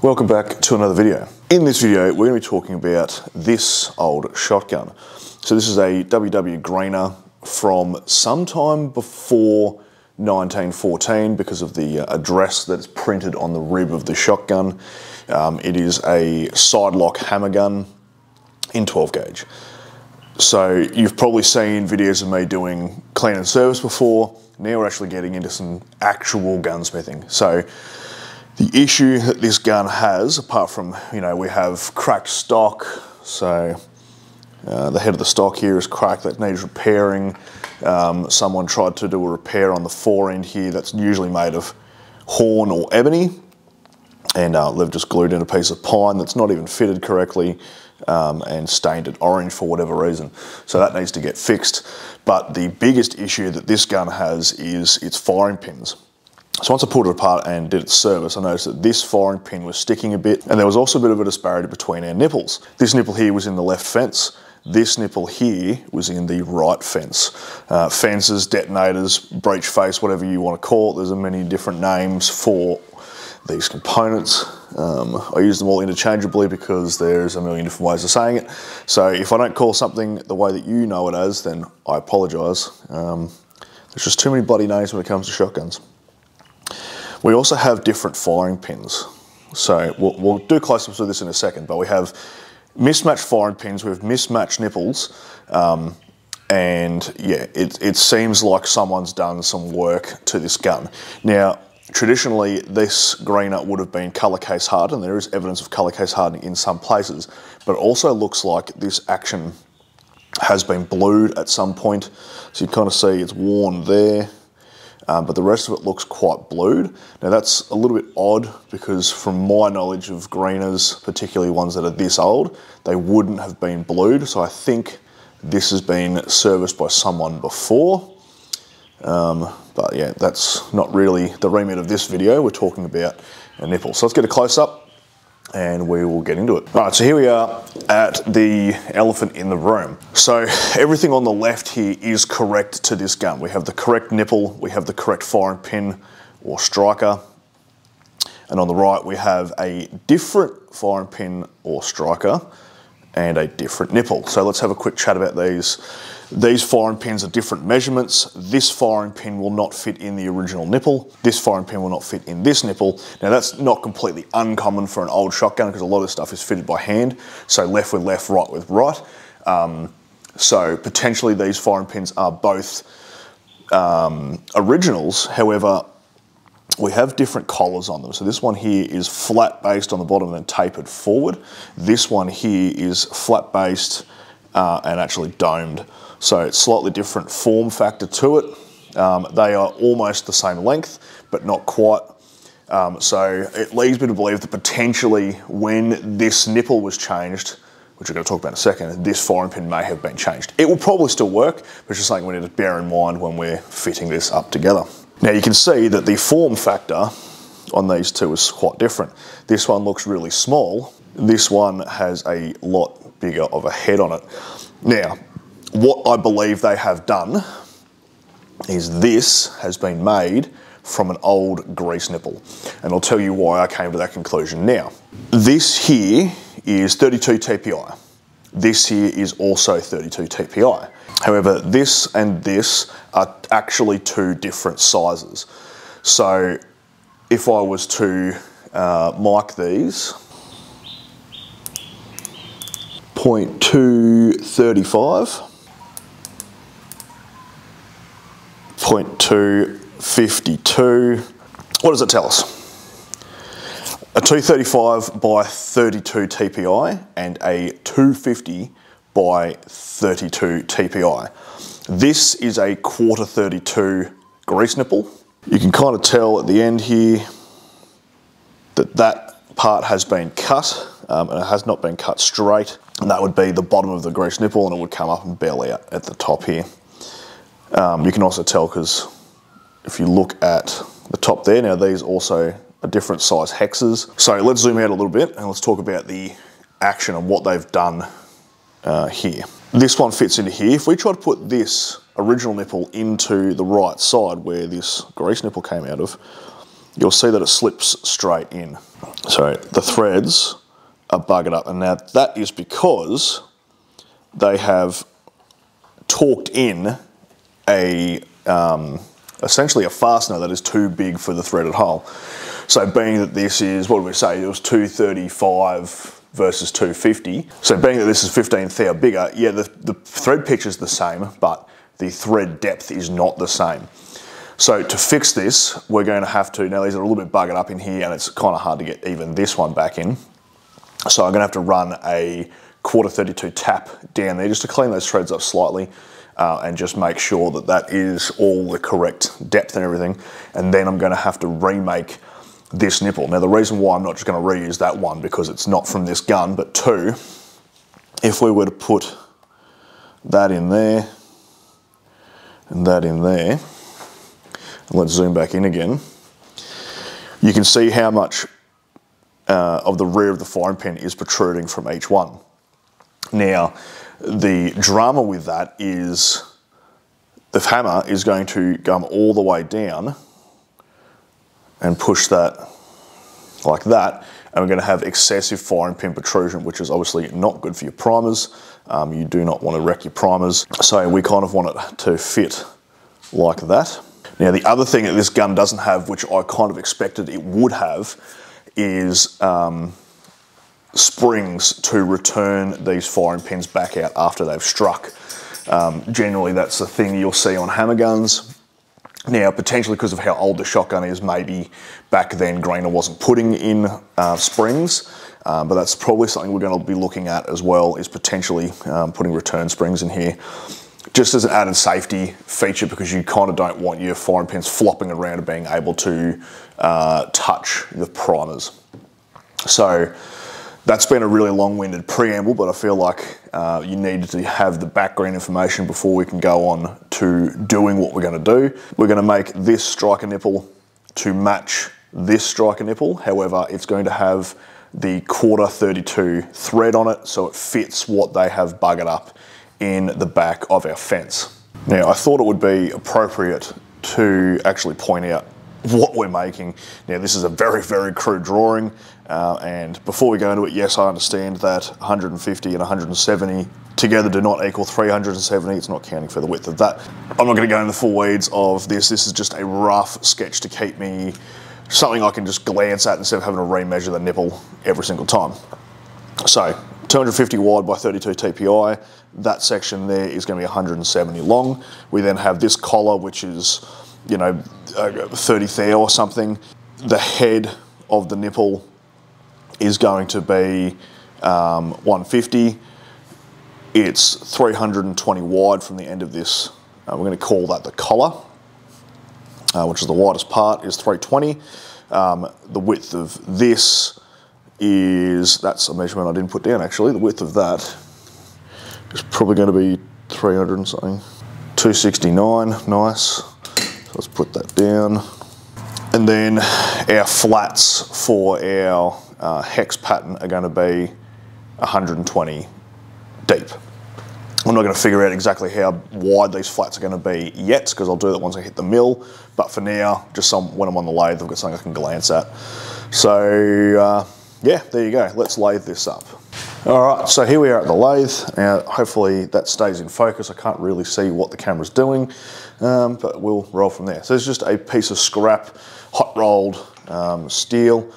Welcome back to another video. In this video, we're going to be talking about this old shotgun. So this is a WW Greener from sometime before 1914 because of the uh, address that's printed on the rib of the shotgun. Um, it is a side lock hammer gun in 12 gauge. So you've probably seen videos of me doing clean and service before. Now we're actually getting into some actual gunsmithing. So the issue that this gun has, apart from, you know, we have cracked stock, so uh, the head of the stock here is cracked, that needs repairing. Um, someone tried to do a repair on the fore end here that's usually made of horn or ebony, and uh, they've just glued in a piece of pine that's not even fitted correctly um, and stained it orange for whatever reason. So that needs to get fixed. But the biggest issue that this gun has is its firing pins. So once I pulled it apart and did its service, I noticed that this firing pin was sticking a bit, and there was also a bit of a disparity between our nipples. This nipple here was in the left fence, this nipple here was in the right fence. Uh, fences, detonators, breech face, whatever you want to call it, there's a many different names for these components. Um, I use them all interchangeably because there's a million different ways of saying it. So if I don't call something the way that you know it as, then I apologise. Um, there's just too many bloody names when it comes to shotguns. We also have different firing pins. So we'll, we'll do close-ups of this in a second, but we have mismatched firing pins, we have mismatched nipples, um, and yeah, it, it seems like someone's done some work to this gun. Now, Traditionally, this greener would have been colour case hardened. There is evidence of colour case hardening in some places, but it also looks like this action has been blued at some point. So you kind of see it's worn there, um, but the rest of it looks quite blued. Now that's a little bit odd because from my knowledge of greeners, particularly ones that are this old, they wouldn't have been blued. So I think this has been serviced by someone before. Um, but yeah, that's not really the remit of this video. We're talking about a nipple. So let's get a close up and we will get into it. All right, so here we are at the elephant in the room. So everything on the left here is correct to this gun. We have the correct nipple, we have the correct firing pin or striker, and on the right we have a different firing pin or striker and a different nipple. So let's have a quick chat about these. These firing pins are different measurements. This firing pin will not fit in the original nipple. This firing pin will not fit in this nipple. Now that's not completely uncommon for an old shotgun because a lot of stuff is fitted by hand. So left with left, right with right. Um, so potentially these firing pins are both um, originals. However, we have different collars on them. So this one here is flat based on the bottom and tapered forward. This one here is flat based uh, and actually domed. So it's slightly different form factor to it. Um, they are almost the same length, but not quite. Um, so it leads me to believe that potentially when this nipple was changed, which we're going to talk about in a second, this firing pin may have been changed. It will probably still work, but it's just something we need to bear in mind when we're fitting this up together. Now you can see that the form factor on these two is quite different. This one looks really small. This one has a lot bigger of a head on it. Now, what I believe they have done is this has been made from an old grease nipple. And I'll tell you why I came to that conclusion now. This here is 32 TPI. This here is also 32 TPI. However, this and this are actually two different sizes. So if I was to uh, mic these, 0.235, 0.252. What does it tell us? A 235 by 32 TPI and a 250 by 32 TPI. This is a quarter 32 grease nipple. You can kind of tell at the end here that that part has been cut um, and it has not been cut straight. And that would be the bottom of the grease nipple and it would come up and belly out at the top here. Um, you can also tell because if you look at the top there, now these also are different size hexes. So let's zoom out a little bit and let's talk about the action and what they've done uh, here. This one fits into here. If we try to put this original nipple into the right side where this grease nipple came out of, you'll see that it slips straight in. So the threads are buggered up. And now that is because they have torqued in a um, essentially a fastener that is too big for the threaded hole. So being that this is, what do we say, it was 235 versus 250. So being that this is 15 thou bigger, yeah, the, the thread pitch is the same, but the thread depth is not the same. So to fix this, we're going to have to, now these are a little bit buggered up in here and it's kind of hard to get even this one back in. So I'm gonna have to run a quarter 32 tap down there just to clean those threads up slightly uh, and just make sure that that is all the correct depth and everything. And then I'm gonna have to remake this nipple. Now the reason why I'm not just gonna reuse that one because it's not from this gun, but two, if we were to put that in there and that in there, let's zoom back in again, you can see how much uh, of the rear of the firing pin is protruding from each one. Now, the drama with that is the hammer is going to come all the way down and push that like that and we're going to have excessive firing pin protrusion which is obviously not good for your primers um, you do not want to wreck your primers so we kind of want it to fit like that now the other thing that this gun doesn't have which I kind of expected it would have is um, springs to return these firing pins back out after they've struck. Um, generally, that's the thing you'll see on hammer guns. Now, potentially because of how old the shotgun is, maybe back then Greener wasn't putting in uh, springs, um, but that's probably something we're going to be looking at as well, is potentially um, putting return springs in here. Just as an added safety feature because you kind of don't want your firing pins flopping around and being able to uh, touch the primers. So that's been a really long-winded preamble, but I feel like uh, you needed to have the background information before we can go on to doing what we're going to do. We're going to make this striker nipple to match this striker nipple. However, it's going to have the quarter 32 thread on it, so it fits what they have buggered up in the back of our fence. Now, I thought it would be appropriate to actually point out what we're making. Now, this is a very, very crude drawing, uh, and before we go into it, yes, I understand that 150 and 170 together do not equal 370. It's not counting for the width of that. I'm not going to go into the full weeds of this. This is just a rough sketch to keep me something I can just glance at instead of having to remeasure the nipple every single time. So 250 wide by 32 TPI. That section there is going to be 170 long. We then have this collar, which is you know, 30 thou or something, the head of the nipple is going to be um, 150. It's 320 wide from the end of this. Uh, we're going to call that the collar, uh, which is the widest part, is 320. Um, the width of this is, that's a measurement I didn't put down actually, the width of that is probably going to be 300 and something. 269, nice. Let's put that down. And then our flats for our uh, hex pattern are going to be 120 deep. I'm not going to figure out exactly how wide these flats are going to be yet because I'll do that once I hit the mill. But for now, just some, when I'm on the lathe, I've got something I can glance at. So uh, yeah, there you go. Let's lathe this up. All right, so here we are at the lathe. Now, hopefully that stays in focus. I can't really see what the camera's doing, um, but we'll roll from there. So it's just a piece of scrap, hot rolled um, steel.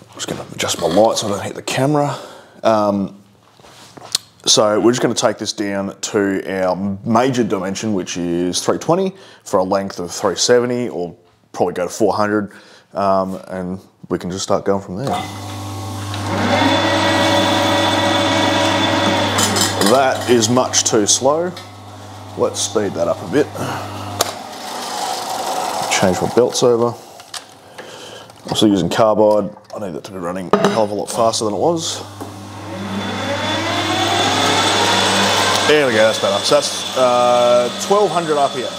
I'm just gonna adjust my light so I don't hit the camera. Um, so we're just gonna take this down to our major dimension, which is 320 for a length of 370 or probably go to 400 um, and we can just start going from there. That is much too slow. Let's speed that up a bit. Change my belts over. I'm still using carbide. I need that to be running a hell of a lot faster than it was. There we go, that's better. So that's uh, 1200 RPM.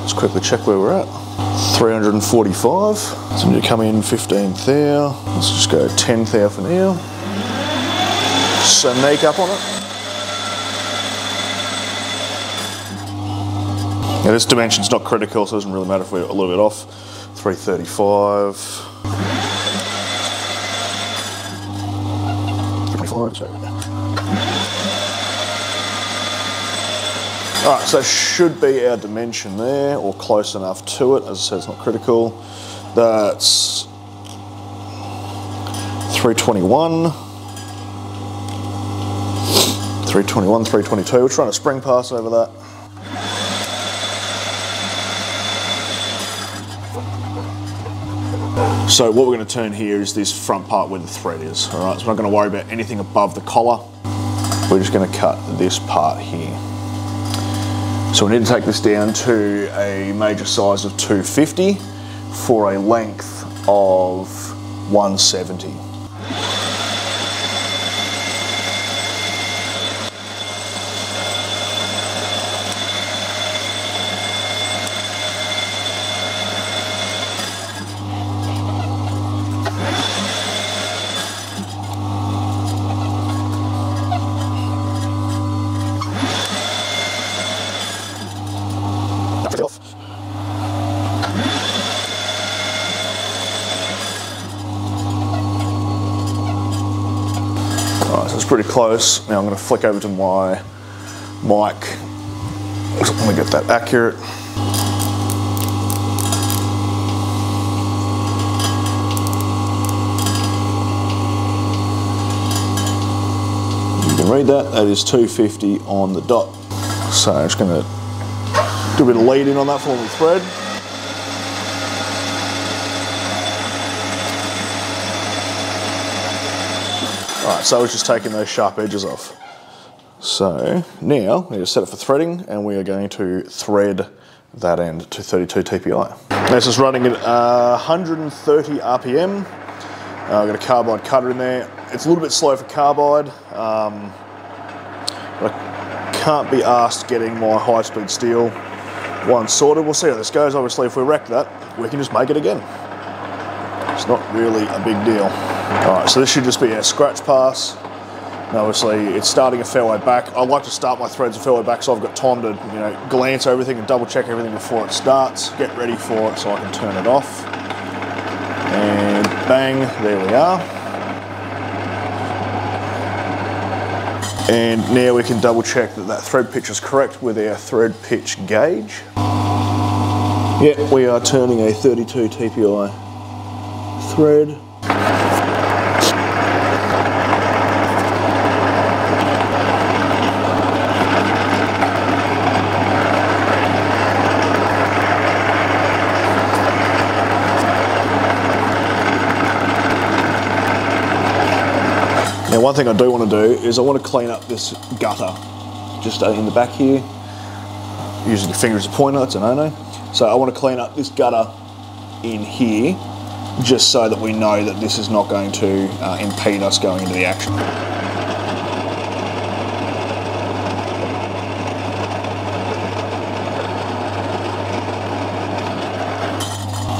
Let's quickly check where we're at. 345. So I'm going to come in 15 thou. Let's just go 10 thou for now. Snake up on it. Now this dimension's not critical, so it doesn't really matter if we're a little bit off. 335. 325, Alright, so that should be our dimension there, or close enough to it. As I said, it's not critical. That's 321. 321, 322. We're trying to spring pass over that. So what we're going to turn here is this front part where the thread is. All right, so we're not going to worry about anything above the collar. We're just going to cut this part here. So we need to take this down to a major size of 250 for a length of 170. Pretty close. Now I'm going to flick over to my mic. Let me get that accurate. You can read that, that is 250 on the dot. So I'm just going to do a bit of lead in on that for the thread. Alright, so was just taking those sharp edges off. So now we to set it for threading and we are going to thread that end to 32 TPI. This is running at uh, 130 RPM. Uh, I've got a carbide cutter in there. It's a little bit slow for carbide. Um, I can't be asked getting my high speed steel one sorted. We'll see how this goes. Obviously, if we wreck that, we can just make it again. It's not really a big deal. All right, so this should just be a scratch pass. Obviously, it's starting a fair way back. I like to start my threads a fair way back so I've got time to, you know, glance everything and double check everything before it starts. Get ready for it so I can turn it off. And bang, there we are. And now we can double check that that thread pitch is correct with our thread pitch gauge. Yep, we are turning a 32 TPI thread. One thing I do want to do is I want to clean up this gutter just in the back here. Using your finger as a pointer, it's a no-no. So I want to clean up this gutter in here just so that we know that this is not going to uh, impede us going into the action.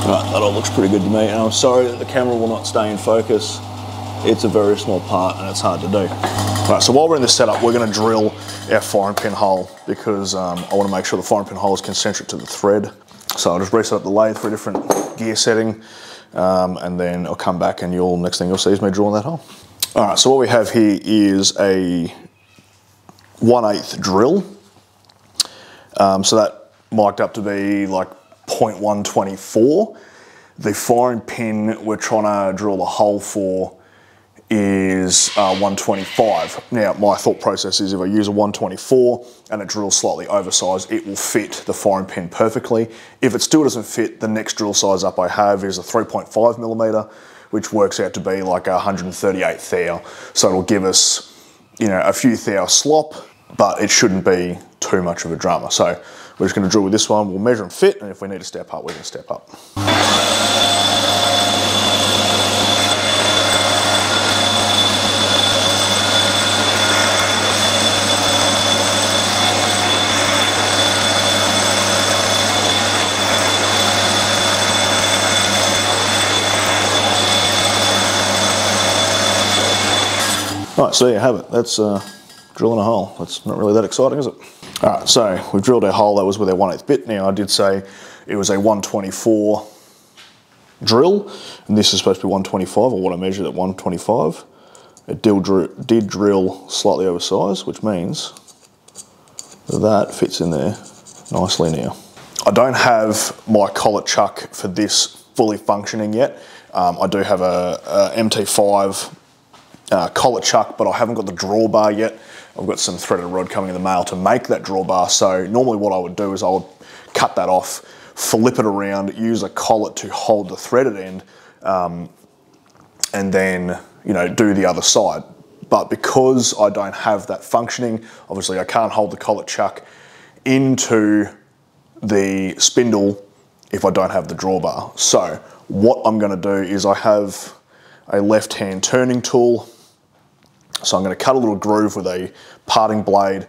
Right, that all looks pretty good to me. And I'm sorry that the camera will not stay in focus it's a very small part and it's hard to do. Right, so while we're in this setup, we're gonna drill our firing pin hole because um, I wanna make sure the firing pin hole is concentric to the thread. So I'll just reset up the lathe for a different gear setting um, and then I'll come back and you'll, next thing you'll see is me drilling that hole. All right, so what we have here is a 1 8 drill. Um, so that marked up to be like 0.124. The firing pin we're trying to drill the hole for is uh, 125. Now, my thought process is if I use a 124 and it drills slightly oversized, it will fit the firing pin perfectly. If it still doesn't fit, the next drill size up I have is a 3.5 millimeter, which works out to be like a 138 thou. So it'll give us, you know, a few thou slop, but it shouldn't be too much of a drama. So we're just gonna drill with this one, we'll measure and fit, and if we need to step up, we can step up. Right, so there you have it. That's uh, drilling a hole. That's not really that exciting, is it? All right, so we've drilled our hole. That was with our 1 8 bit. Now, I did say it was a 124 drill, and this is supposed to be 125, or what I measured at 125. It did, did drill slightly oversized, which means that fits in there nicely now. I don't have my collet chuck for this fully functioning yet. Um, I do have a, a MT5 uh, collet chuck, but I haven't got the drawbar yet. I've got some threaded rod coming in the mail to make that drawbar. So normally what I would do is I would cut that off, flip it around, use a collet to hold the threaded end, um, and then you know do the other side. But because I don't have that functioning, obviously I can't hold the collet chuck into the spindle if I don't have the drawbar. So what I'm gonna do is I have a left-hand turning tool. So I'm gonna cut a little groove with a parting blade,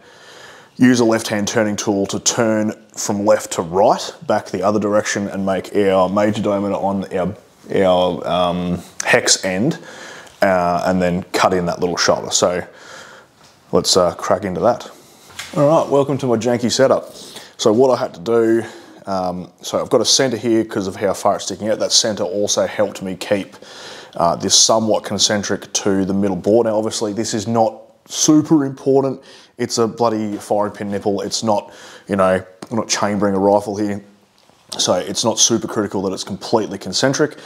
use a left-hand turning tool to turn from left to right, back the other direction and make our major diameter on our, our um, hex end, uh, and then cut in that little shoulder. So let's uh, crack into that. All right, welcome to my janky setup. So what I had to do, um, so I've got a center here because of how far it's sticking out. That center also helped me keep uh, this somewhat concentric to the middle bore. Now obviously this is not super important. It's a bloody firing pin nipple. It's not, you know, I'm not chambering a rifle here. So it's not super critical that it's completely concentric.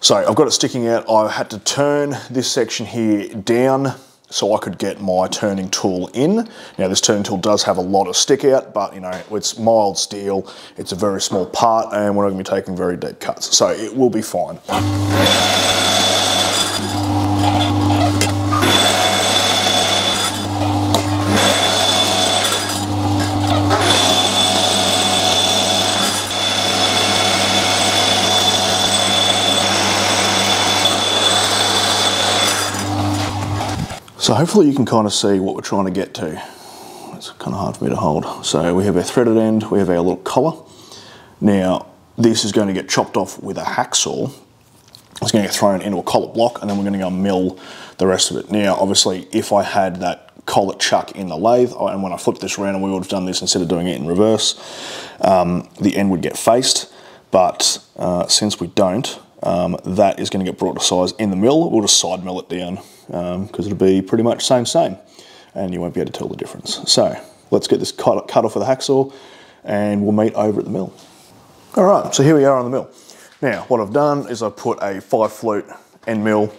So I've got it sticking out. I had to turn this section here down so I could get my turning tool in. Now this turning tool does have a lot of stick out, but you know, it's mild steel, it's a very small part, and we're not gonna be taking very deep cuts. So it will be fine. So hopefully you can kind of see what we're trying to get to. It's kind of hard for me to hold. So we have our threaded end, we have our little collar. Now, this is going to get chopped off with a hacksaw. It's going to get thrown into a collet block and then we're going to go mill the rest of it. Now, obviously, if I had that collet chuck in the lathe, and when I flipped this around and we would have done this instead of doing it in reverse, um, the end would get faced. But uh, since we don't, um, that is going to get brought to size in the mill. We'll just side mill it down because um, it'll be pretty much same same and you won't be able to tell the difference. So let's get this cut, cut off with a hacksaw and we'll meet over at the mill. All right, so here we are on the mill. Now, what I've done is I've put a five flute end mill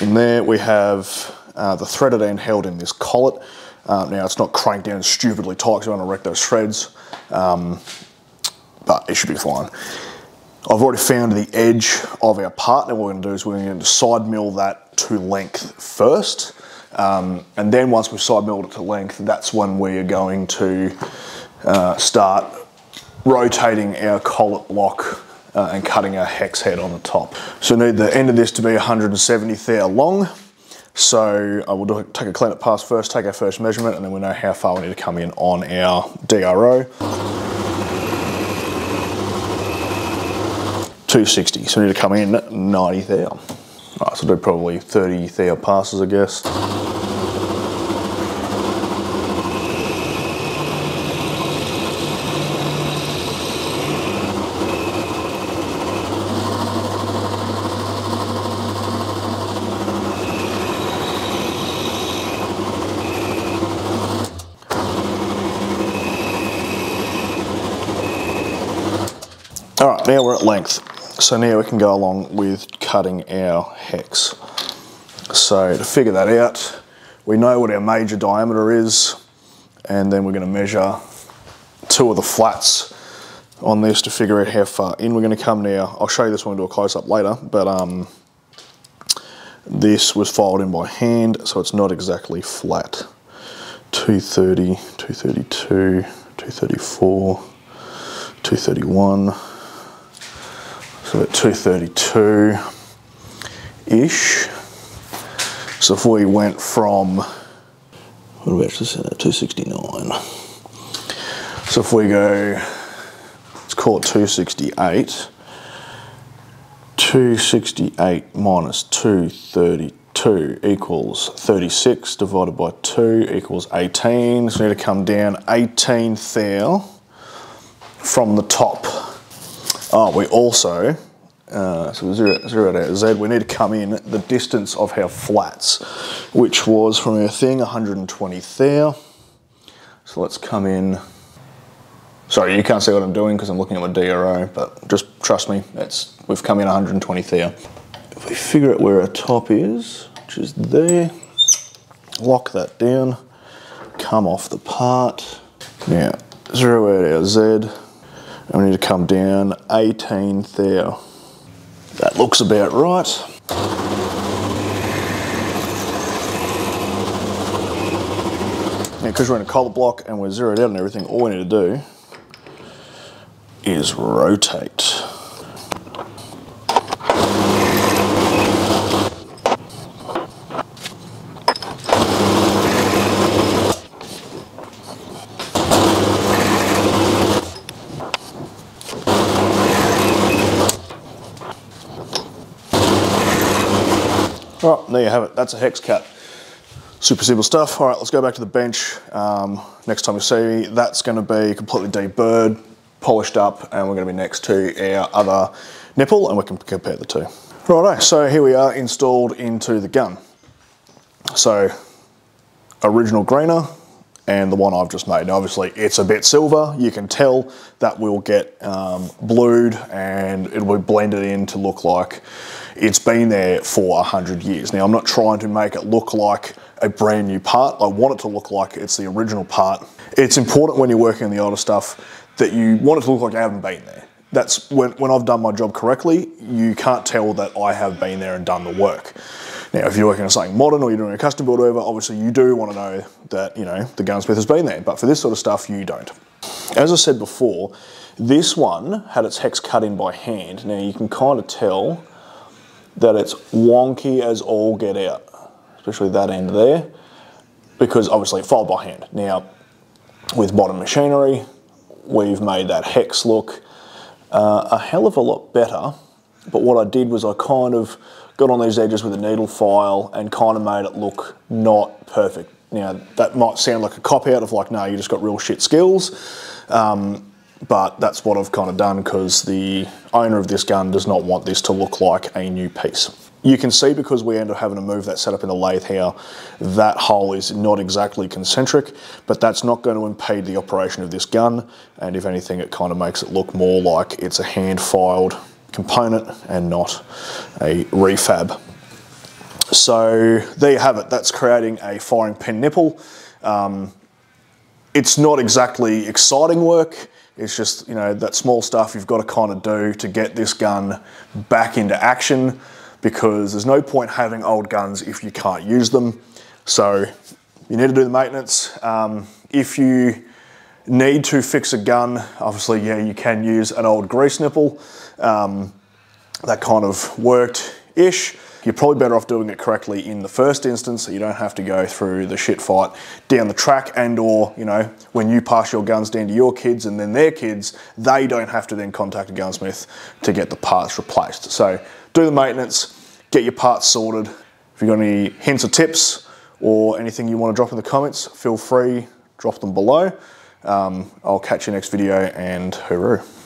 in there. We have uh, the threaded end held in this collet. Uh, now, it's not cranked down stupidly tight because I want to wreck those threads, um, but it should be fine. I've already found the edge of our part. Now what we're gonna do is we're going to side mill that to length first. Um, and then once we've side milled it to length, that's when we are going to uh, start rotating our collet block uh, and cutting our hex head on the top. So we need the end of this to be 170 thou long. So I will do, take a clean it pass first, take our first measurement, and then we know how far we need to come in on our DRO. 260, so we need to come in 90 thou. Right, so do probably 30 thou passes, I guess. All right, now we're at length. So now we can go along with cutting our hex. So to figure that out, we know what our major diameter is, and then we're gonna measure two of the flats on this to figure out how far in we're gonna come now. I'll show you this when we do a close-up later, but um, this was filed in by hand, so it's not exactly flat. 230, 232, 234, 231, so at 232-ish. So if we went from, what about this, 269. So if we go, let's call it 268, 268 minus 232 2 equals 36 divided by 2 equals 18. So we need to come down 18 thou from the top. Oh, we also, uh, so zero, zero out Z, we need to come in the distance of our flats, which was from our thing 120 thou. So let's come in Sorry, you can't see what I'm doing because I'm looking at my DRO, but just trust me, it's we've come in 120 there. If we figure out where our top is, which is there, lock that down, come off the part. Now, zero out our Z, and we need to come down 18 there. That looks about right. Now, because we're in a collet block and we're zeroed out and everything, all we need to do is rotate. All right, there you have it. That's a hex cut. Super simple stuff. All right, let's go back to the bench. Um, next time you see me, that's gonna be completely deburred, polished up and we're going to be next to our other nipple and we can compare the two. Righto, so here we are installed into the gun. So original greener and the one I've just made. Now obviously it's a bit silver, you can tell that will get um, blued and it will be blended in to look like it's been there for a hundred years. Now I'm not trying to make it look like a brand new part, I want it to look like it's the original part. It's important when you're working on the older stuff that you want it to look like I haven't been there. That's when, when I've done my job correctly, you can't tell that I have been there and done the work. Now, if you're working on something modern or you're doing a custom build whatever, obviously you do want to know that, you know, the gunsmith has been there. But for this sort of stuff, you don't. As I said before, this one had its hex cut in by hand. Now you can kind of tell that it's wonky as all get out, especially that end there, because obviously filed by hand. Now, with modern machinery, we've made that hex look uh, a hell of a lot better. But what I did was I kind of got on these edges with a needle file and kind of made it look not perfect. Now, that might sound like a cop out of like, no, you just got real shit skills. Um, but that's what I've kind of done because the owner of this gun does not want this to look like a new piece. You can see because we end up having to move that setup in the lathe here, that hole is not exactly concentric, but that's not going to impede the operation of this gun. And if anything, it kind of makes it look more like it's a hand filed component and not a refab. So there you have it. That's creating a firing pin nipple. Um, it's not exactly exciting work. It's just, you know, that small stuff you've got to kind of do to get this gun back into action because there's no point having old guns if you can't use them. So you need to do the maintenance. Um, if you need to fix a gun, obviously, yeah, you can use an old grease nipple. Um, that kind of worked-ish. You're probably better off doing it correctly in the first instance so you don't have to go through the shit fight down the track and or, you know, when you pass your guns down to your kids and then their kids, they don't have to then contact a gunsmith to get the parts replaced. So do the maintenance, get your parts sorted. If you've got any hints or tips or anything you want to drop in the comments, feel free, drop them below. Um, I'll catch you next video and hooroo.